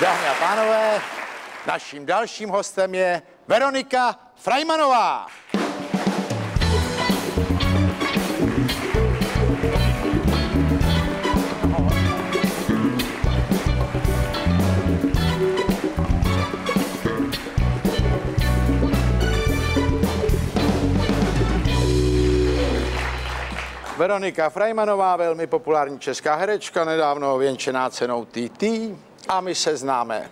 Dámy a pánové, naším dalším hostem je Veronika Frajmanová. Veronika Frajmanová, velmi populární česká herečka, nedávno věnčená cenou TT. A my se známe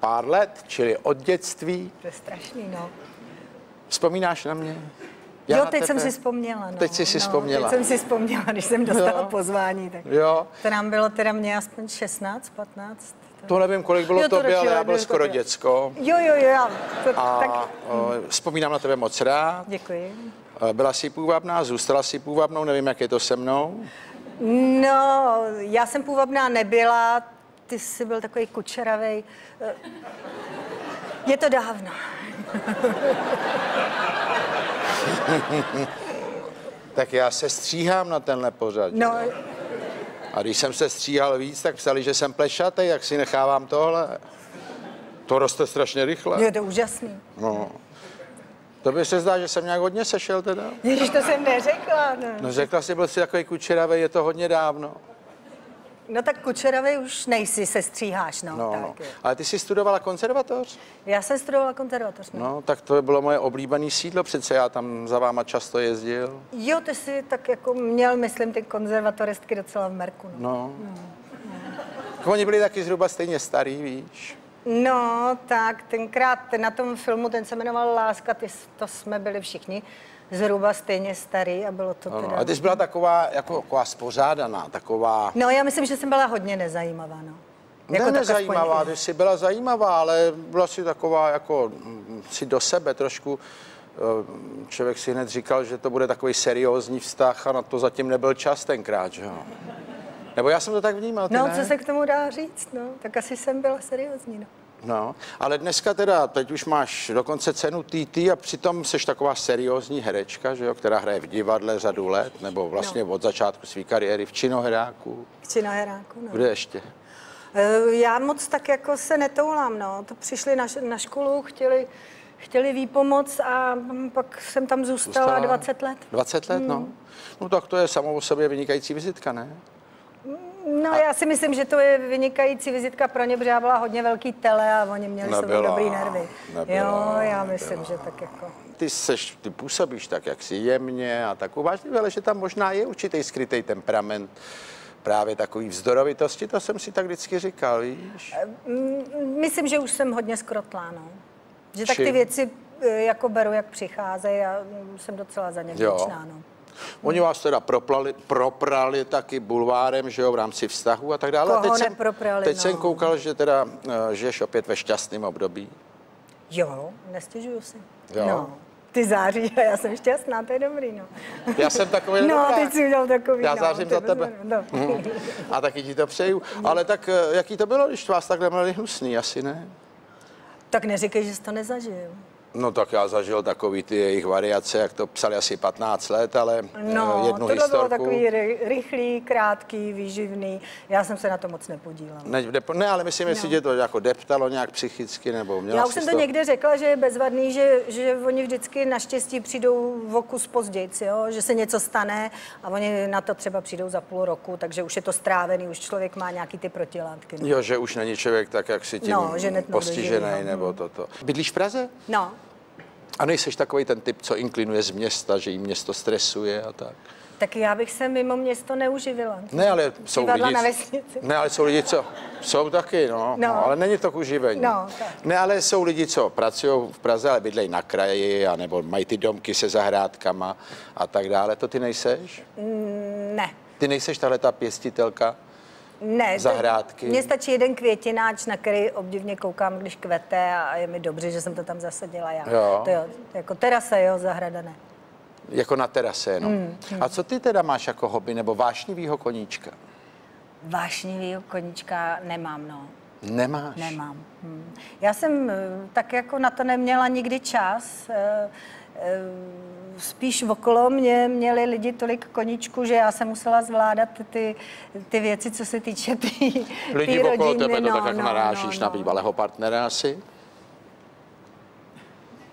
pár let, čili od dětství. To je strašný, no. Vzpomínáš na mě? Já jo, teď tebe? jsem si vzpomněla. No. Teď jsi si no, vzpomněla. Teď jsem si vzpomněla, když jsem dostala Jo. pozvání. Tak Jo, to nám bylo teda mě aspoň 16, 15. to nevím, kolik bylo Jo, to tobě, ale já byl skoro děcko. Jo, jo, jo, já. To, A tak, o, vzpomínám na tebe moc rád. děkuji. E, Byla jsi půvabná, zůstala jsi půvabnou, nevím, jak je to se mnou. No, já jsem půvabná nebyla, ty jsi byl takový kučeravej. Eh, Je to dávno. Tak já se stříhám na tenhle pořad. No, A když jsem se stříhal víc, tak psali, že jsem plešatý, jak si nechávám tohle. To roste strašně rychle. je to úžasný. No. To by se zdá, že jsem nějak hodně sešel teda. Ježíš, to jsem neřekla. No, No řekla jsi, byl jsi takový kučeravý, je to hodně dávno. No tak kučeravej už nejsi, se stříháš, no. No, tak, no. Ale ty jsi studovala konzervatoř? Já jsem studovala konzervatoř. No. No, tak to bylo moje oblíbené sídlo, přece já tam za váma často jezdil. Jo, ty jsi tak jako měl, myslím, ty konzervatoristky docela v Merku. No. No. Oni byli taky zhruba stejně starý, víš. no, tak tenkrát na tom filmu, ten se jmenoval Láska, ty, to jsme byli všichni zhruba stejně starý a bylo to No, teda... A ty jsi byla taková, jako, taková spořádaná, taková... No, já myslím, že jsem byla hodně nezajímavá, no. Ne, tak nezajímavá, ty jsi byla zajímavá, ale byla si taková jako mm, si do sebe trošku. eh, Člověk si hned říkal, že to bude takový seriózní vztah a na to zatím nebyl čas tenkrát, že jo. Nebo já jsem to tak vnímal, No, ne? co se k tomu dá říct, no. Tak asi jsem byla seriózní, no. No, ale dneska teda, teď už máš dokonce cenu TT a přitom jsi taková seriózní herečka, že jo, která hraje v divadle řadu let, nebo vlastně No. od začátku své kariéry v činoheráku. Chci na heráku, no. Kde ještě? Eh, Já moc tak jako se netoulám, no. To přišli na, na školu, chtěli, chtěli výpomoc a pak jsem tam zůstala, Zůstala 20 let. 20 let, no. No tak to je samo o sobě vynikající vizitka, ne? No já si myslím, že to je vynikající vizitka pro ně, protože já byla hodně velký tele a oni měli Nebyla, dobrý nervy. nebyla, jo, já nebyla. myslím, že tak jako... Ty, seš, ty působíš tak, jak si jemně a tak uvážlivě, ale že tam možná je určitý skrytý temperament, právě takový vzdorovitosti, to jsem si tak vždycky říkal, víš? Myslím, že už jsem hodně skrotlá, no. Že tak ty Čím? věci eh, jako beru, jak přicházejí a mm, jsem docela za ně vděčná, no. Oni vás teda proplali, proprali taky bulvárem, že jo, v rámci vztahu a tak dále. Koho teď jsem, teď no. jsem koukal, že teda eh, žiješ opět ve šťastném období. Jo, nestěžuju si. Jo. No, ty září a já jsem šťastná, to je dobrý, no. Já jsem takový No, dobrák. teď si udělal takový, Já no, zářím za tebe. No. Mhm. A taky ti to přeju. Ale tak eh, jaký to bylo, když vás takhle měli hnusný, asi ne? Tak neříkej, že jsi to nezažil. No tak já zažil takový ty jejich variace, jak to psali asi 15 let, ale eh, No, jednu tohle historku. bylo takový ry, rychlý, krátký, výživný. Já jsem se na to moc nepodílela. Ne, ne, ale myslím, jestli No. tě to jako deptalo nějak psychicky, nebo měla Já už jsem to někde řekla, že je bezvadný, že, že oni vždycky naštěstí přijdou v okus později, jo? že se něco stane a oni na to třeba přijdou za půl roku, takže už je to strávený, už člověk má nějaký ty protilátky. No, Jo, že už není člověk tak, jak si tím No, že net- postižený, doživý, no. nebo toto. Bydlíš v Praze? no A nejseš takový ten typ, co inklinuje z města, že jí město stresuje a tak. tak já bych se mimo město neuživila. Ne, ale jsou Divadla lidi... na vesnici. Ne, ale jsou lidi, co... Jsou taky, no, no. No. ale není to k uživení. No, tak. Ne, ale jsou lidi, co pracují v Praze, ale bydlejí na kraji, a nebo mají ty domky se zahrádkama a tak dále. To ty nejseš? Ne. Ty nejseš tahle ta pěstitelka? Ne, Zahrádky. Mně stačí jeden květináč, na který obdivně koukám, když kvete a je mi dobře, že jsem to tam zasadila já. Jo. To jo, jako terasa, jo, zahrada ne. Jako na terase jenom. Hmm, A co ty teda máš jako hobby nebo vášnivýho koníčka? Vášnivý koníčka nemám, no. Nemáš? Nemám. Hm. Já jsem eh, tak jako na to neměla nikdy čas. eh, eh, spíš okolo mě měli lidi tolik koníčku, že já jsem musela zvládat ty, ty věci, co se týče té tý, Lidi tý okolo rodiny. tebe to tak jako narážíš na bývalého partnera asi?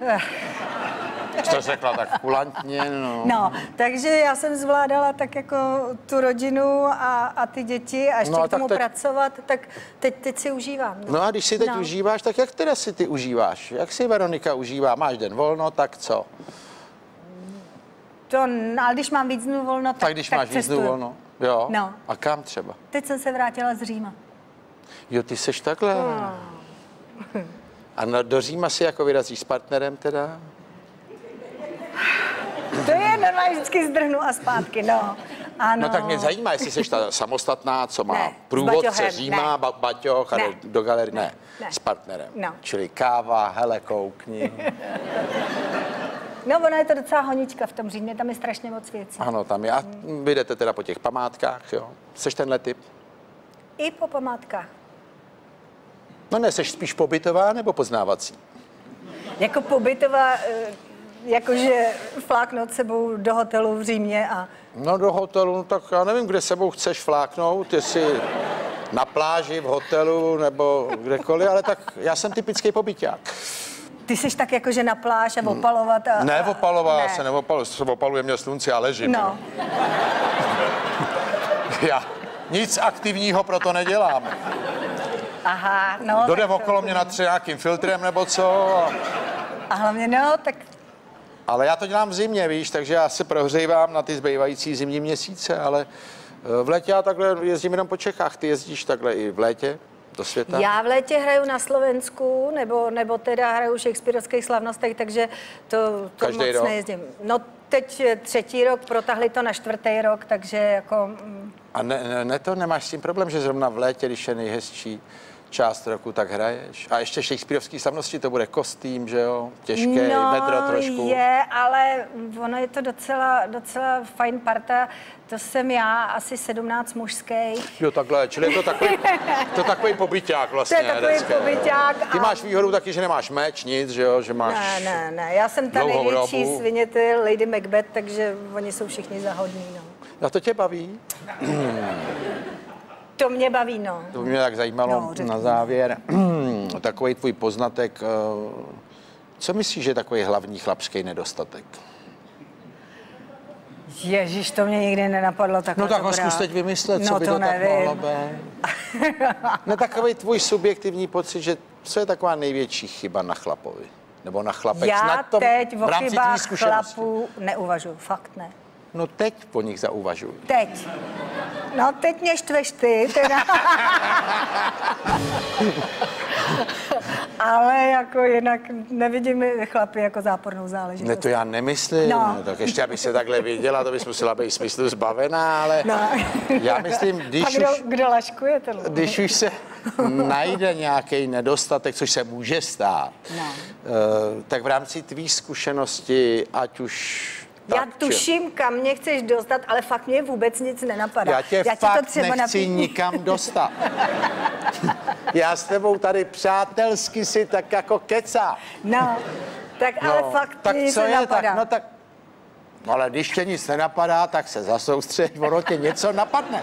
Jsi to řekla tak kulantně, no. No, takže já jsem zvládala tak jako tu rodinu a, a ty děti a ještě No a no, k tomu teď- pracovat, tak teď, teď si užívám. No a když si teď No. užíváš, tak jak teda si ty užíváš? Jak si Veronika užívá? Máš den volno, tak co? To, no, ale když mám víc dnů volno, tak, Tak když máš víc dnů cestuju. volno. Jo? No. A kam třeba? Teď jsem se vrátila z Říma. Jo, ty seš takhle. Hmm. A na, do Říma si jako vyrazíš s partnerem teda? To je normálně, vždycky zdrhnu a zpátky, no. Ano. No tak mě zajímá, jestli jsi ta samostatná, co má Ne, průvodce Říma, ne. ba- baťoch a Ne. do galerie. Ne, Ne. s partnerem. No. Čili káva, hele, koukni. No, ona je to docela honička v tom Římě, tam je strašně moc věcí. Ano, tam je. A vy jdete teda po těch památkách, jo? Seš tenhle typ? I po památkách. No ne, seš spíš pobytová nebo poznávací? Jako pobytová, eh, jakože fláknout sebou do hotelu v Římě a No do hotelu, no tak já nevím, kde sebou chceš fláknout, jestli na pláži, v hotelu nebo kdekoliv, ale tak já jsem typický pobyťák. Ty seš tak jakože na pláž a opalovat a... Ne, opalová, Ne. ne. se neopaluje, se opaluje mě slunce a ležím. No, Já nic aktivního pro to nedělám. aha, no. Dojde tak to- okolo mě na nějakým filtrem nebo co, a- A hlavně, no, tak ale já to dělám v zimě, víš, takže já se prohřívám na ty zbývající zimní měsíce, ale eh, v létě já takhle jezdím jenom po Čechách. Ty jezdíš takhle i v létě do světa? já v létě hraju na Slovensku, nebo, nebo teda hraju v Shakespeareovských slavnostech, takže to, to Každý moc rok? nejezdím. No, teď třetí rok, protahli to na čtvrtý rok, takže jako... mm, A ne, ne, ne to nemáš s tím problém, že zrovna v létě, když je nejhezčí část roku, tak hraješ? A ještě Shakespeareovský slavnosti, to bude kostým, že jo? Těžký, no, vedro trošku. je, ale ono je to docela, docela fajn parta. To jsem já, asi 17 mužských. Jo, takhle, čili je to takový, to takový pobyťák To vlastně. je takový herecký. pobyťák. Ty a- máš výhodu taky, že nemáš meč, nic, že jo, že máš... Ne, ne, ne, já jsem ta největší svině, to je Lady Macbeth, takže oni jsou všichni zahodní, no. A to tě baví? To mě baví, no. To by mě tak zajímalo No, na závěr. takový tvůj poznatek. eh, Co myslíš, že je takový hlavní chlapský nedostatek? Ježíš, to mě nikdy nenapadlo takhle. No tak ho zkus teď vymyslet, no, co by to to, tak nevím. mohlo být. No takový tvůj subjektivní pocit, že co je taková největší chyba na chlapovi? Nebo na chlapech? Já na tom, teď o chybách chlapů neuvažuji, fakt ne. No teď po nich zauvažuj. Teď. No, teď mě štveš ty, teda. Ale jako jinak nevidím chlapy jako zápornou záležitost. Ne, to já nemyslím. No. No. Tak ještě, aby se takhle věděla, to bys musela být smyslu zbavená, ale No. já myslím, když A kdo, už, kdo laškuje tohle? když už se najde nějaký nedostatek, což se může stát, No. eh, tak v rámci tvý zkušenosti, ať už tak, či- tuším, kam mě chceš dostat, ale fakt mě vůbec nic nenapadá. Já tě Já fakt to třeba nechci napí- nikam dostat. Já s tebou tady přátelsky si tak jako kecá. No, tak ale fakt tak nic co je, nenapadá. tak, no tak, no ale když tě nic nenapadá, tak se zasoustřeď, ono tě něco napadne.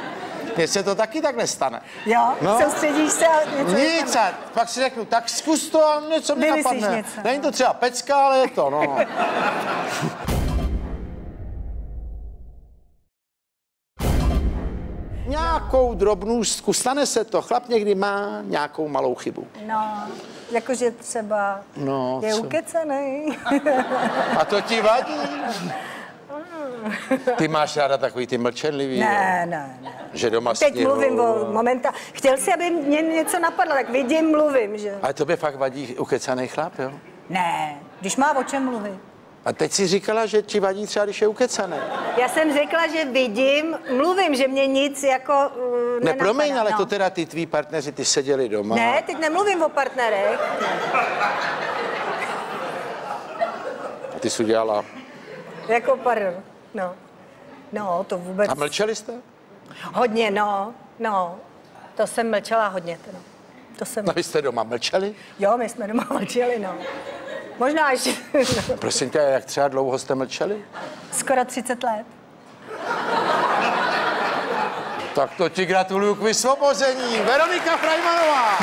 Mně se to taky takhle stane. Jo, No. soustředíš se a něco Nic, a pak si řeknu, tak zkus to a něco mi napadne. něco, Není no. to třeba pecka, ale je to, no. Nějakou drobnůstku, stane se to, chlap někdy má nějakou malou chybu. No, jakože třeba No, je co? ukecený. A to ti vadí? Ty máš ráda takový ty mlčenlivý, jo? ne, ne, ne. že doma Teď sněhou mluvím o momenta. Chtěl si, aby mě něco napadlo, tak vidím, mluvím, že? Ale tobě fakt vadí ukecaný chlap, jo? Ne, když má o čem mluvit. A teď si říkala, že ti vadí třeba, když je ukecaný. Já jsem řekla, že vidím, mluvím, že mě nic jako uh, Ne, promiň, ale no. to teda ty tví partneři, ty seděli doma. Ne, teď nemluvím o partnerech. A ty jsi udělala. Jako pardon, no. No, to vůbec... A mlčeli jste? Hodně, no, no. To jsem mlčela hodně, teda. To jsem... No, vy jste doma mlčeli? Jo, my jsme doma mlčeli, no. Možná ještě Prosím tě, jak třeba dlouho jste mlčeli? skoro 30 let. Tak to ti gratuluju k vysvobození. Veronika Frajmanová.